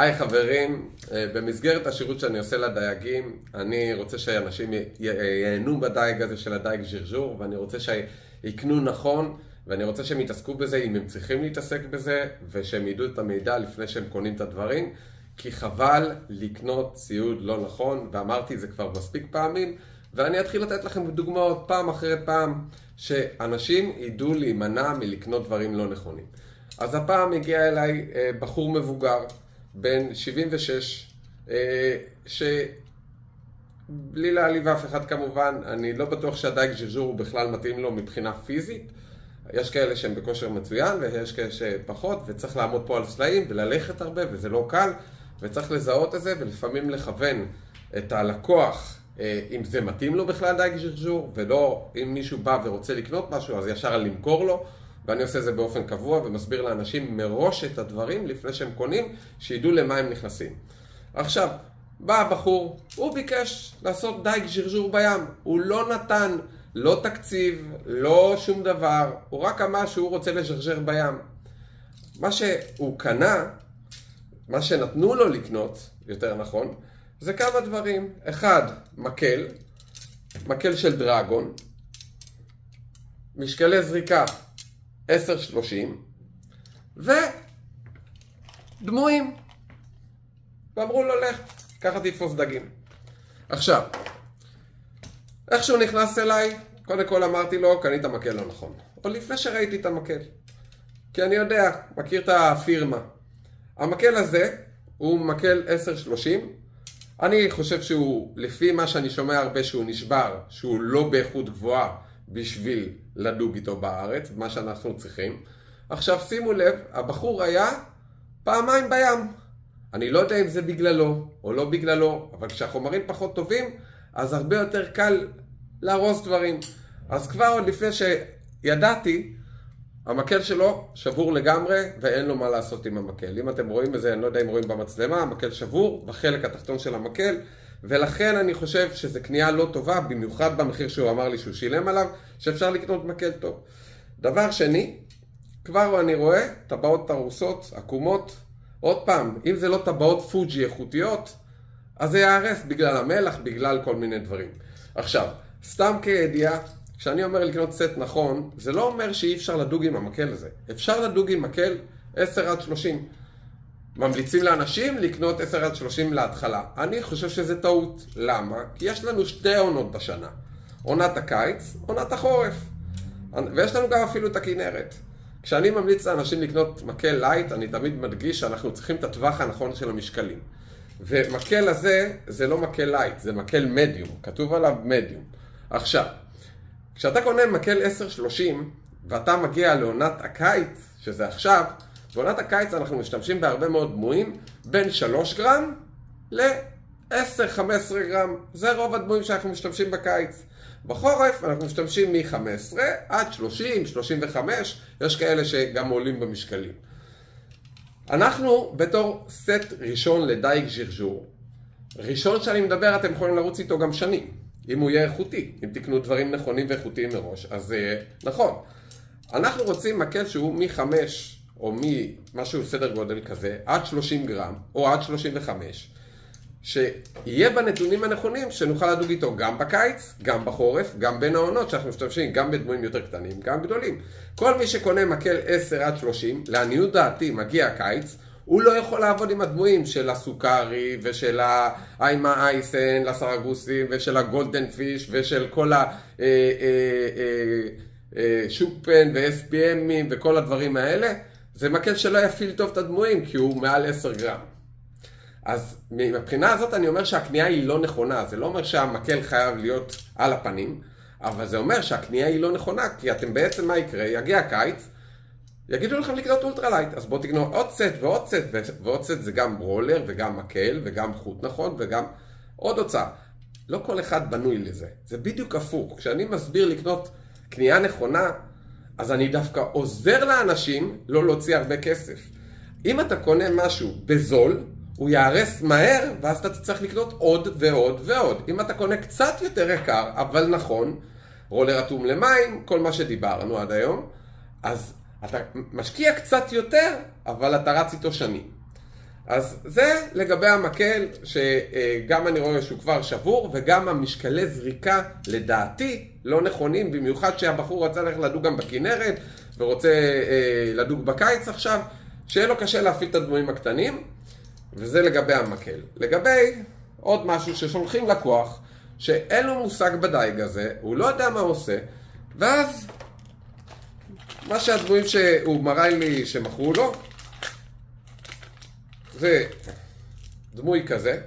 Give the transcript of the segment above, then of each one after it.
היי חברים, אה, במסגרת השירות שאני עושה לדייגים, אני רוצה שאנשים ייהנו בדייג הזה של הדייג ז'רז'ור, ואני רוצה שיקנו נכון, ואני רוצה שהם יתעסקו בזה אם הם צריכים להתעסק בזה, ושהם ידעו את המידע לפני שהם קונים את הדברים, כי חבל לקנות ציוד לא נכון, ואמרתי את זה כבר מספיק פעמים, ואני אתחיל לתת לכם דוגמאות פעם אחרי פעם, שאנשים ידעו להימנע מלקנות דברים לא נכונים. אז הפעם הגיע אליי אה, בחור מבוגר, בן 76, אה, שבלי להעליב אף אחד כמובן, אני לא בטוח שהדייג ז'ז'ור הוא בכלל מתאים לו מבחינה פיזית. יש כאלה שהם בכושר מצוין ויש כאלה שפחות, וצריך לעמוד פה על סלעים וללכת הרבה וזה לא קל, וצריך לזהות את זה ולפעמים לכוון את הלקוח אה, אם זה מתאים לו בכלל דייג ז'רז'ור, ולא אם מישהו בא ורוצה לקנות משהו אז ישר למכור לו. ואני עושה זה באופן קבוע ומסביר לאנשים מראש את הדברים לפני שהם קונים, שידעו למה הם נכנסים. עכשיו, בא הבחור, הוא ביקש לעשות דייג ז'רז'ור בים, הוא לא נתן לא תקציב, לא שום דבר, הוא רק אמר שהוא רוצה לז'רז'ר בים. מה שהוא קנה, מה שנתנו לו לקנות, יותר נכון, זה כמה דברים. אחד, מקל, מקל של דרגון, משקלי זריקה 10.30 ודמויים. ואמרו לו, לך, ככה תתפוס דגים. עכשיו, איך שהוא נכנס אליי, קודם כל אמרתי לו, קנית מקל לא נכון. עוד לפני שראיתי את המקל. כי אני יודע, מכיר את הפירמה. המקל הזה הוא מקל 10.30. אני חושב שהוא, לפי מה שאני שומע הרבה שהוא נשבר, שהוא לא באיכות גבוהה, בשביל לדוג איתו בארץ, מה שאנחנו צריכים. עכשיו שימו לב, הבחור היה פעמיים בים. אני לא יודע אם זה בגללו או לא בגללו, אבל כשהחומרים פחות טובים, אז הרבה יותר קל להרוס דברים. אז כבר עוד לפני שידעתי, המקל שלו שבור לגמרי ואין לו מה לעשות עם המקל. אם אתם רואים בזה, אני לא יודע אם רואים במצלמה, המקל שבור בחלק התחתון של המקל. ולכן אני חושב שזו קנייה לא טובה, במיוחד במחיר שהוא אמר לי שהוא שילם עליו, שאפשר לקנות מקל טוב. דבר שני, כבר אני רואה טבעות הרוסות, עקומות. עוד פעם, אם זה לא טבעות פוג'י איכותיות, אז זה ייהרס בגלל המלח, בגלל כל מיני דברים. עכשיו, סתם כידיעה, כשאני אומר לקנות סט נכון, זה לא אומר שאי אפשר לדוג עם המקל הזה. אפשר לדוג עם מקל 10 עד 30. ממליצים לאנשים לקנות 10 עד 30 להתחלה. אני חושב שזה טעות. למה? כי יש לנו שתי עונות בשנה. עונת הקיץ, עונת החורף. ויש לנו גם אפילו את הכנרת. כשאני ממליץ לאנשים לקנות מקל light, אני תמיד מדגיש שאנחנו צריכים את הטווח הנכון של המשקלים. ומקל הזה, זה לא מקל light, זה מקל מדיום. כתוב עליו מדיום. עכשיו, כשאתה קונה מקל 10-30 ואתה מגיע לעונת הקיץ, שזה עכשיו, בעונת הקיץ אנחנו משתמשים בהרבה מאוד דמויים, בין 3 גרם ל-10-15 גרם. זה רוב הדמויים שאנחנו משתמשים בקיץ. בחורף אנחנו משתמשים מ-15 עד 30, 35, יש כאלה שגם עולים במשקלים. אנחנו בתור סט ראשון לדייג ז'רז'ור, ראשון שאני מדבר אתם יכולים לרוץ איתו גם שנים, אם הוא יהיה איכותי, אם תקנו דברים נכונים ואיכותיים מראש, אז זה נכון. אנחנו רוצים מקל שהוא מ-5 או ממשהו סדר גודל כזה, עד 30 גרם, או עד 35, שיהיה בנתונים הנכונים שנוכל לדוג איתו גם בקיץ, גם בחורף, גם בין העונות שאנחנו משתמשים גם בדמויים יותר קטנים, גם גדולים. כל מי שקונה מקל 10 עד 30, לעניות דעתי מגיע הקיץ, הוא לא יכול לעבוד עם הדמויים של הסוכרי ושל האיימה אייסן, לסרגוסים ושל הגולדן פיש ושל כל השופן אה, אה, אה, ו-SPMים וכל הדברים האלה. זה מקל שלא יפעיל טוב את הדמויים כי הוא מעל 10 גרם. אז מבחינה הזאת אני אומר שהקנייה היא לא נכונה, זה לא אומר שהמקל חייב להיות על הפנים, אבל זה אומר שהקנייה היא לא נכונה, כי אתם בעצם מה יקרה? יגיע הקיץ, יגידו לכם לקנות ultralight, אז בואו תקנו עוד סט ועוד סט, ועוד סט זה גם רולר וגם מקל וגם חוט נכון וגם עוד הוצאה. לא כל אחד בנוי לזה, זה בדיוק הפוך. כשאני מסביר לקנות קנייה נכונה, אז אני דווקא עוזר לאנשים לא להוציא הרבה כסף. אם אתה קונה משהו בזול, הוא ייהרס מהר, ואז אתה תצטרך לקנות עוד ועוד ועוד. אם אתה קונה קצת יותר יקר, אבל נכון, רולר אטום למים, כל מה שדיברנו עד היום, אז אתה משקיע קצת יותר, אבל אתה רץ איתו שנים. אז זה לגבי המקל, שגם אני רואה שהוא כבר שבור, וגם המשקלי זריקה, לדעתי, לא נכונים, במיוחד שהבחור רצה ללכת לדוג גם בכנרת, ורוצה אה, לדוג בקיץ עכשיו, שיהיה לו קשה להפעיל את הדמויים הקטנים, וזה לגבי המקל. לגבי עוד משהו ששולחים לקוח, שאין לו מושג בדייג הזה, הוא לא יודע מה הוא עושה, ואז מה שהדמויים שהוא מראה לי שמכרו לו, זה דמוי כזה,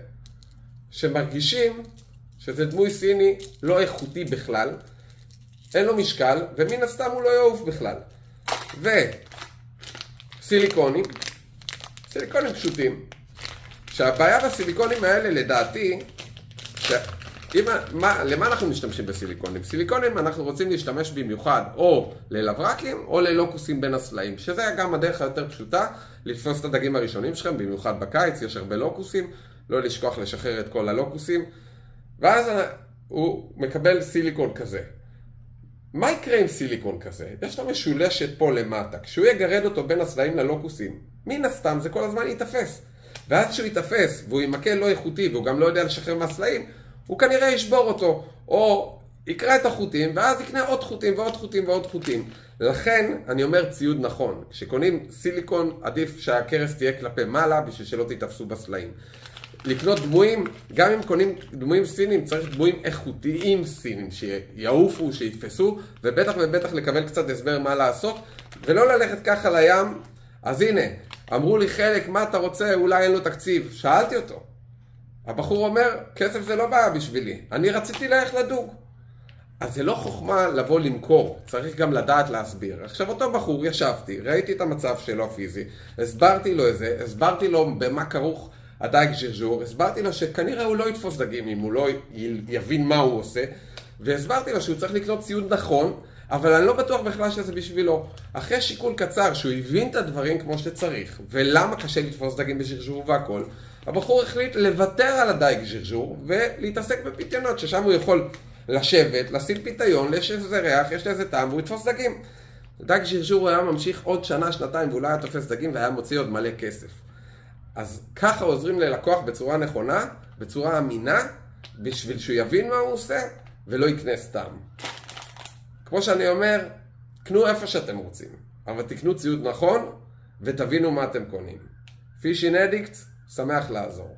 שמרגישים שזה דמוי סיני לא איכותי בכלל, אין לו משקל, ומן הסתם הוא לא יעוף בכלל. וסיליקונים, סיליקונים פשוטים, שהבעיה בסיליקונים האלה לדעתי, ש... אם, מה, למה אנחנו משתמשים בסיליקונים? סיליקונים אנחנו רוצים להשתמש במיוחד או ללברקים או ללוקוסים בין הסלעים, שזה גם הדרך היותר פשוטה לתפוס את הדגים הראשונים שלכם, במיוחד בקיץ, יש הרבה לוקוסים, לא לשכוח לשחרר את כל הלוקוסים, ואז הוא מקבל סיליקון כזה. מה יקרה עם סיליקון כזה? יש לו משולשת פה למטה, כשהוא יגרד אותו בין הסלעים ללוקוסים, מן הסתם זה כל הזמן ייתפס. ואז כשהוא ייתפס והוא מקל לא איכותי והוא גם לא יודע לשחרר מהסלעים, הוא כנראה ישבור אותו, או יקרא את החוטים, ואז יקנה עוד חוטים ועוד חוטים ועוד חוטים. לכן, אני אומר ציוד נכון. כשקונים סיליקון, עדיף שהקרס תהיה כלפי מעלה, בשביל שלא תיתפסו בסלעים. לקנות דמויים, גם אם קונים דמויים סינים, צריך דמויים איכותיים סינים, שיעופו, שיתפסו, ובטח ובטח לקבל קצת הסבר מה לעשות, ולא ללכת ככה לים. אז הנה, אמרו לי חלק, מה אתה רוצה, אולי אין לו תקציב. שאלתי אותו, הבחור אומר, כסף זה לא בעיה בשבילי, אני רציתי ללכת לדוג. אז זה לא חוכמה לבוא למכור, צריך גם לדעת להסביר. עכשיו אותו בחור, ישבתי, ראיתי את המצב שלו הפיזי, הסברתי לו את זה, הסברתי לו במה כרוך הדייג ז'רז'ור, הסברתי לו שכנראה הוא לא יתפוס דגים אם הוא לא יבין מה הוא עושה, והסברתי לו שהוא צריך לקנות ציוד נכון, אבל אני לא בטוח בכלל שזה בשבילו. אחרי שיקול קצר, שהוא הבין את הדברים כמו שצריך, ולמה קשה לתפוס דגים בז'רז'ור והכל, הבחור החליט לוותר על הדייג ז'רז'ור ולהתעסק בפיתיונות, ששם הוא יכול לשבת, לשים פיתיון, יש איזה ריח, יש לזה טעם, והוא יתפוס דגים. דייג ז'רז'ור היה ממשיך עוד שנה, שנתיים, ואולי היה תופס דגים והיה מוציא עוד מלא כסף. אז ככה עוזרים ללקוח בצורה נכונה, בצורה אמינה, בשביל שהוא יבין מה הוא עושה, ולא יקנה סתם. כמו שאני אומר, קנו איפה שאתם רוצים, אבל תקנו ציוד נכון, ותבינו מה אתם קונים. פישין אדיקט, שמח לעזור.